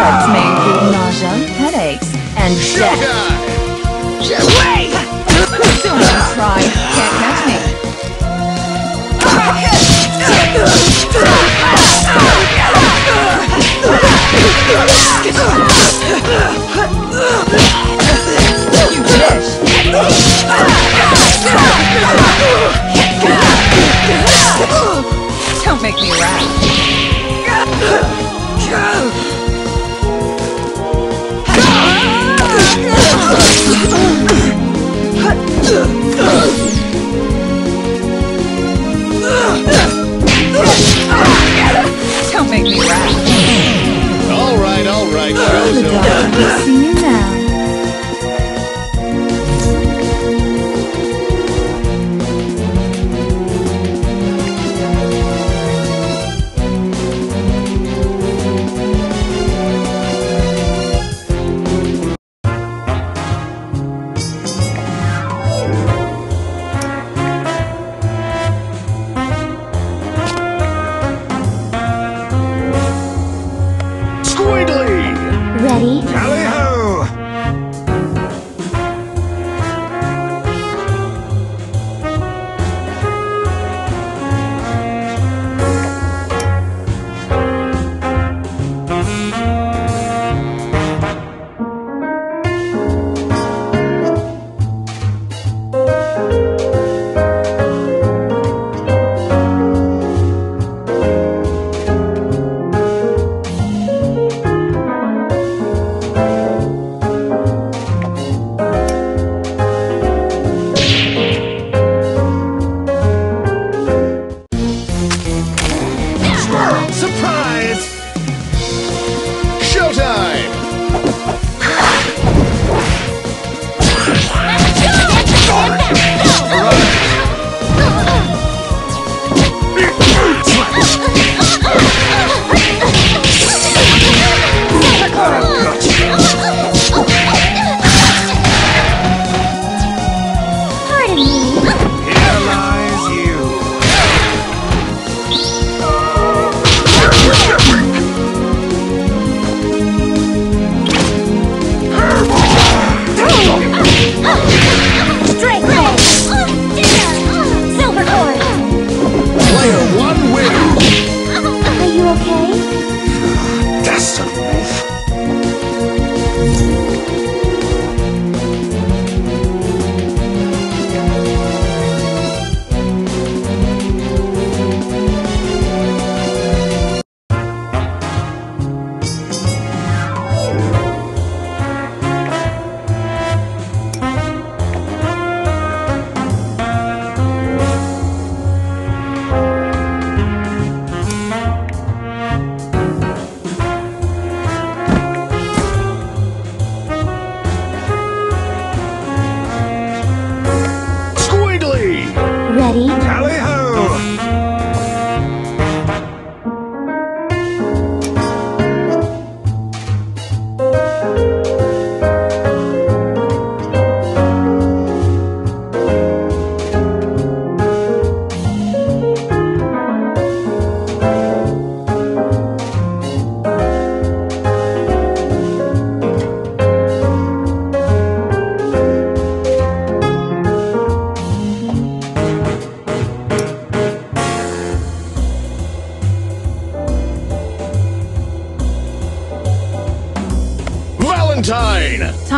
Effects may include nausea, headaches, and death. Wait! Don't try. Can't catch me. You dish. Don't make me laugh. Don't make me laugh. All right, all right. The Show's over. dog will see Surprise! Showtime!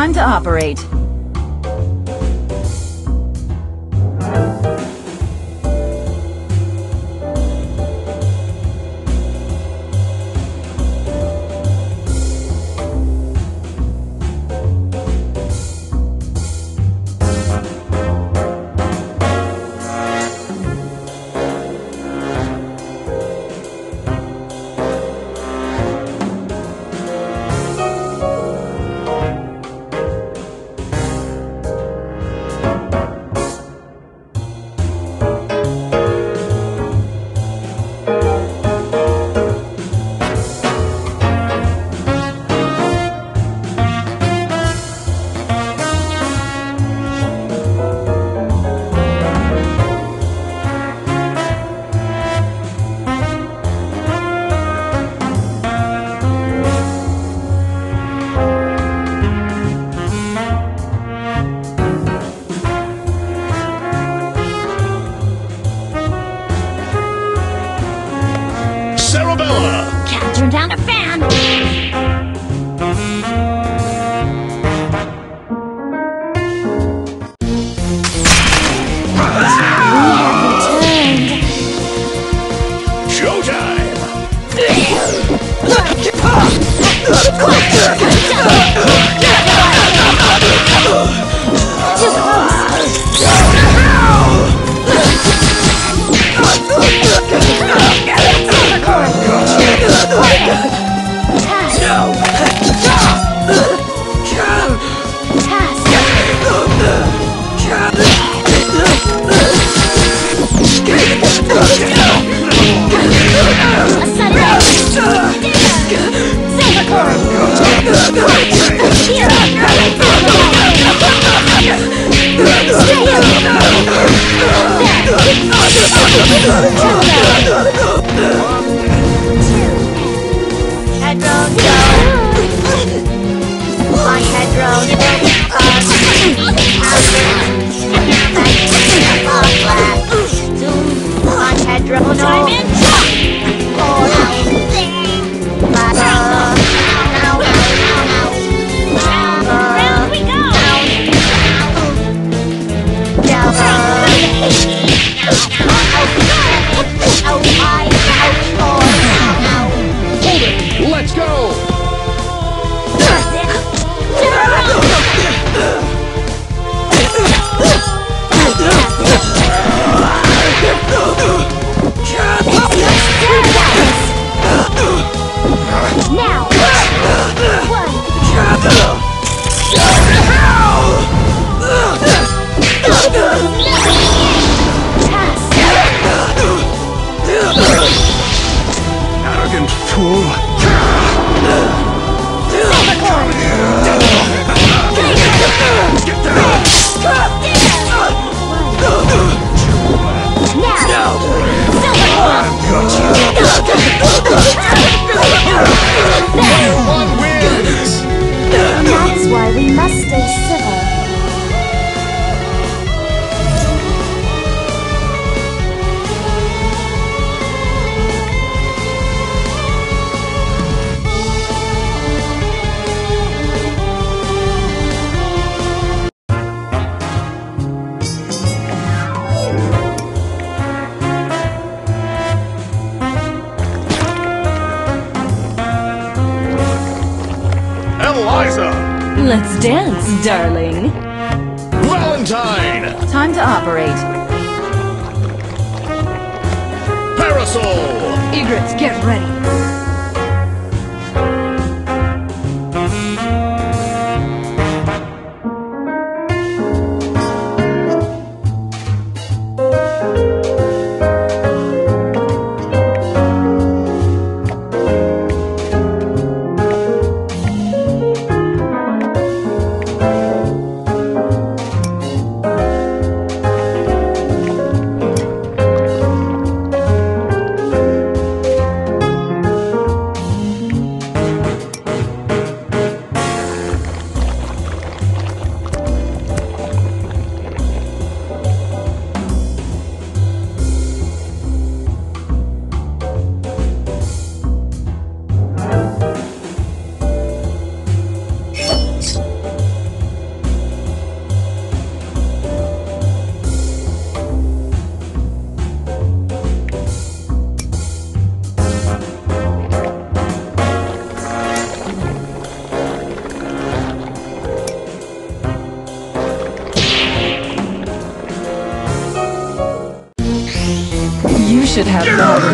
Time to operate. Let's dance, darling. Valentine! Time to operate. Parasoul! Egrets, get ready. have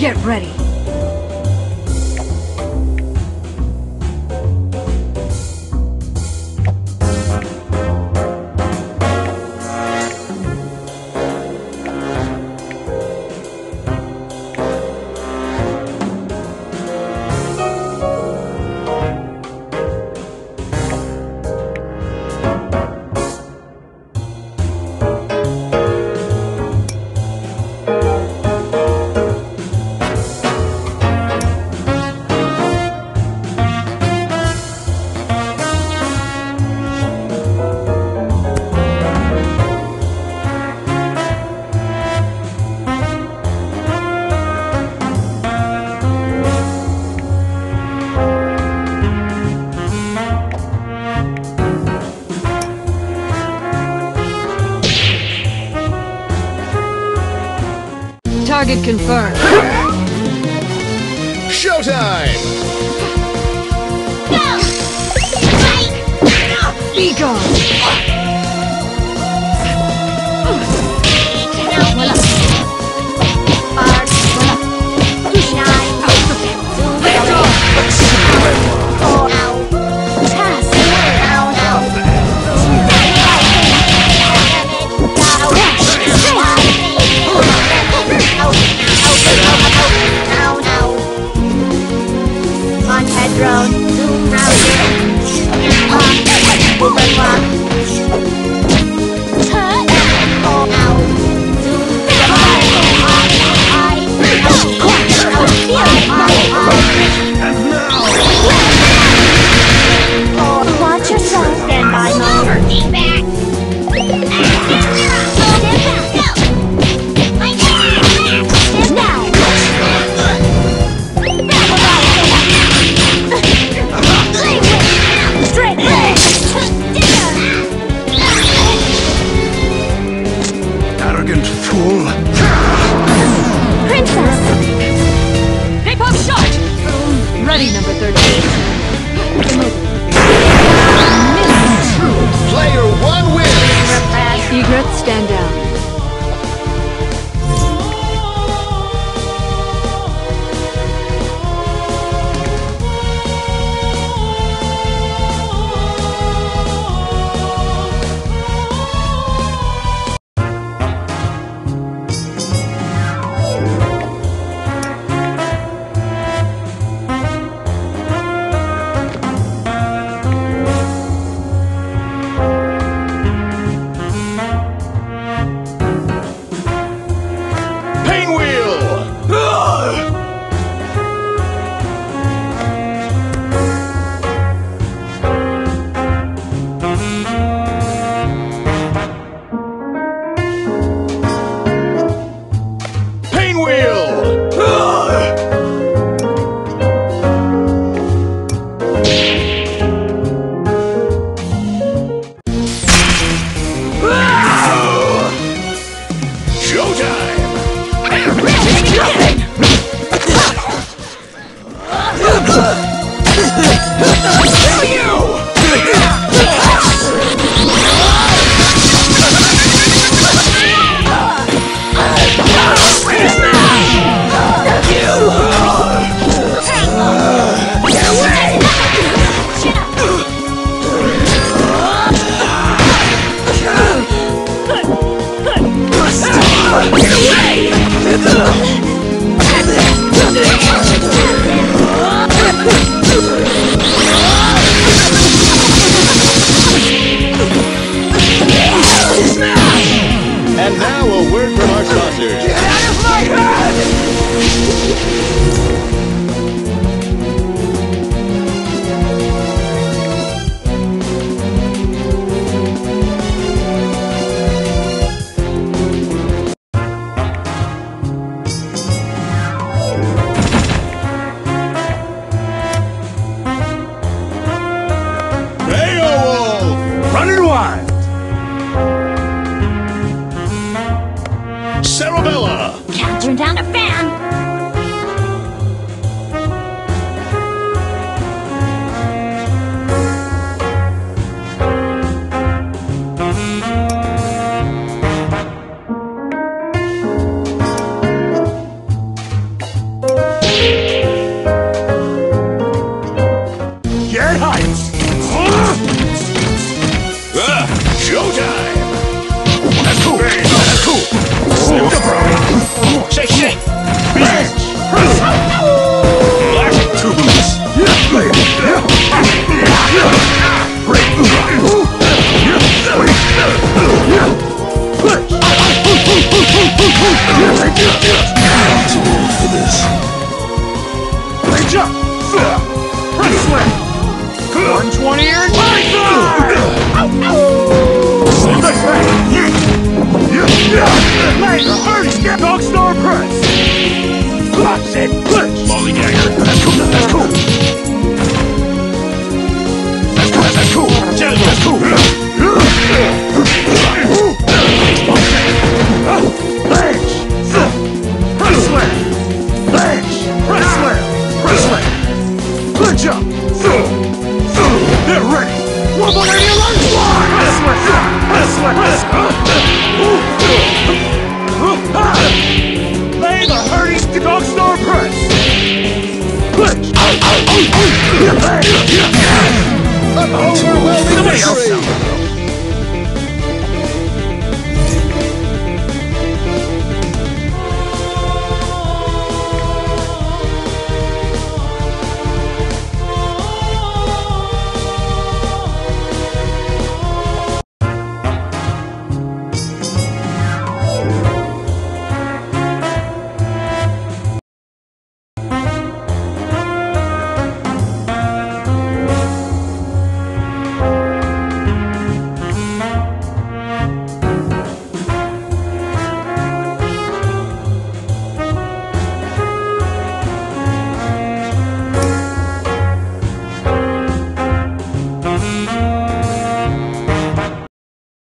get ready! Target confirmed. Showtime! Be gone.